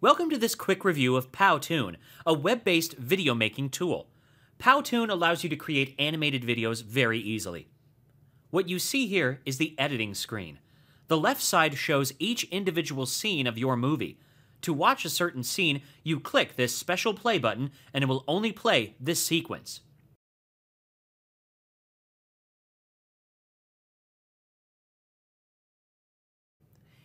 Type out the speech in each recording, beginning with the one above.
Welcome to this quick review of Powtoon, a web-based video making tool. Powtoon allows you to create animated videos very easily. What you see here is the editing screen. The left side shows each individual scene of your movie. To watch a certain scene, you click this special play button and it will only play this sequence.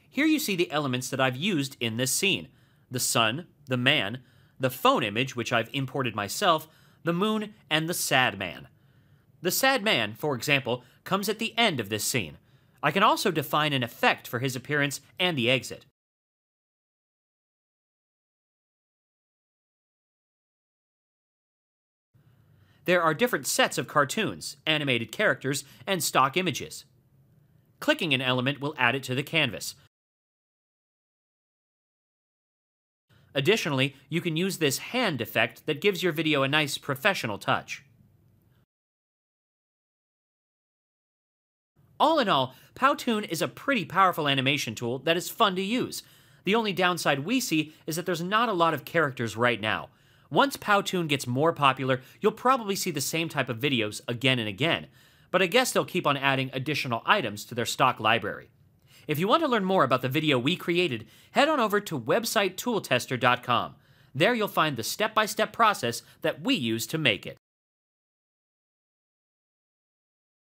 Here you see the elements that I've used in this scene. The sun, the man, the phone image, which I've imported myself, the moon, and the sad man. The sad man, for example, comes at the end of this scene. I can also define an effect for his appearance and the exit. There are different sets of cartoons, animated characters, and stock images. Clicking an element will add it to the canvas. Additionally, you can use this hand effect that gives your video a nice professional touch. All in all, Powtoon is a pretty powerful animation tool that is fun to use. The only downside we see is that there's not a lot of characters right now. Once Powtoon gets more popular, you'll probably see the same type of videos again and again, but I guess they'll keep on adding additional items to their stock library. If you want to learn more about the video we created, head on over to websitetooltester.com. There you'll find the step-by-step process that we use to make it.